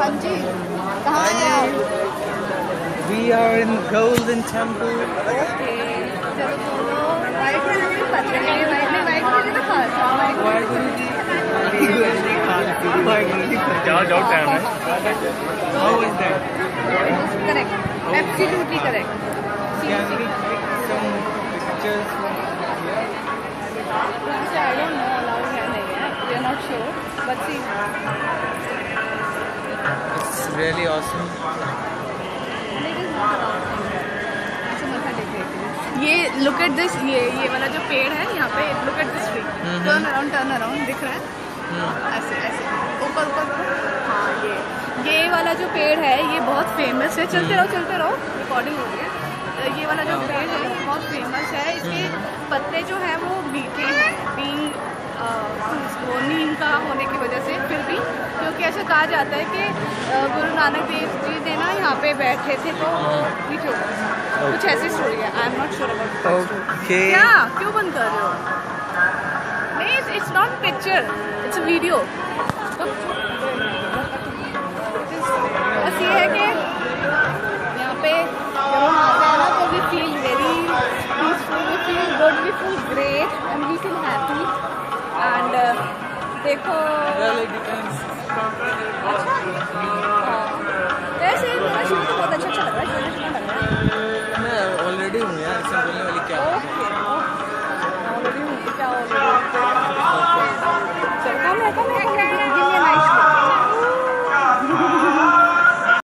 हाँ जी कहाँ हैं आप We are in Golden Temple. Okay चलो बोलो वाइट में नहीं पता है वाइट में वाइट में तो खास वाइट वाहिगुरु जी वाहिगुरु जी जाओ जाओ टाइम है How is that? Correct absolutely correct Can we click some pictures from here? I don't know allowed है नहीं है we are not sure but see It's really awesome. हूँ ये लुक एट दिस ये ये वाला जो पेड़ है यहाँ पे look at this tree turn around turn around दिख रहा है? ऐसे ऐसे। ऊपर ऊपर हाँ ये। ये वाला जो पेड़ है ये बहुत फ़ेमस है। चलते रहो चलते रहो। रिकॉर्डिंग हो रही है। ये वाला जो पेड़ है ये बहुत फ़ेमस है। इसके पत्ते जो है वो मीठे हैं। बींग वो नीम का होने की वजह से फिर भी ऐसा कहा जाता है कि गुरु नानक देव जी ने ना यहाँ पे बैठे थे तो वो मीठे हो गए कुछ ऐसी स्टोरी है। I am not sure about क्या? क्यों बंद कर रहे हो? नहीं it's not picture it's video बस ये है कि यहाँ पे जब हम आते हैं ना तो we feel very peaceful we feel good we feel great and we feel happy and देखो Açma.